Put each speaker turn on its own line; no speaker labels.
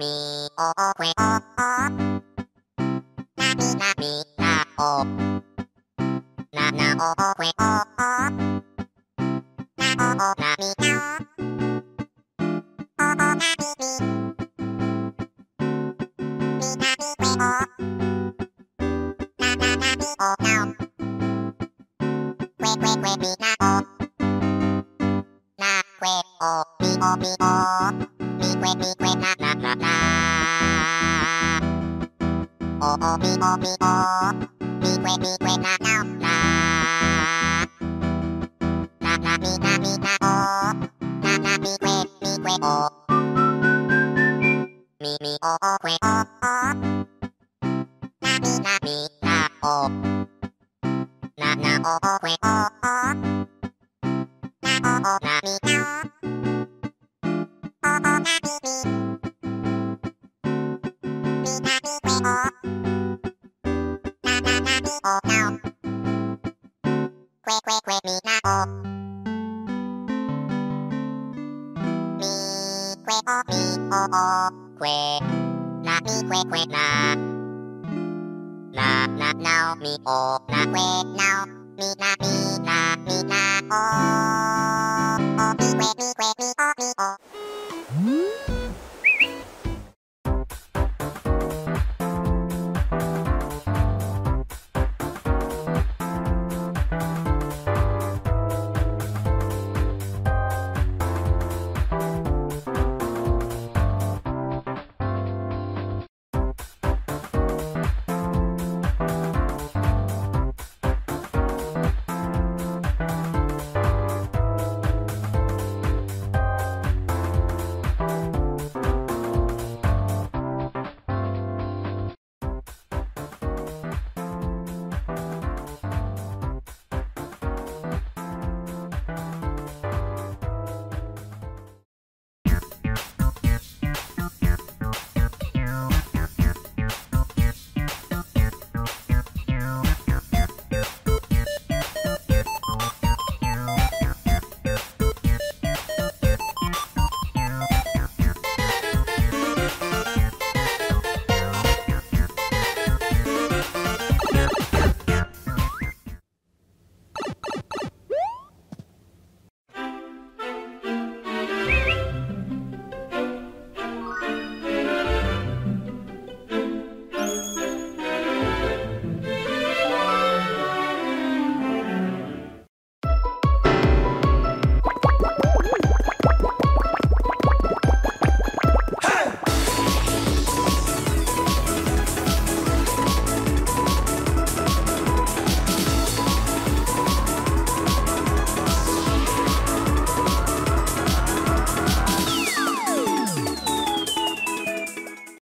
มีโอโอเควโอโอนามีนามีนาโอนานาโอโอเควโอโอนาโอโอนามีนาโอโอนามี มีโอมีโอมีเวมีเวนาเนานานานามีนามีนาโอนานามีเวมีเวโอมีมีโอโอเวโอโอนามีนามีนาโอนานาโอโอเวโอโอนาโอโอนามีนาโอโอนามีมีมี วกเวกเวกมีหน้าโอมีเวกโอมีโอโอเวกนามีเวกเวกนานานาเนามีโอนาเวกเนามีนามีนามีนาโอ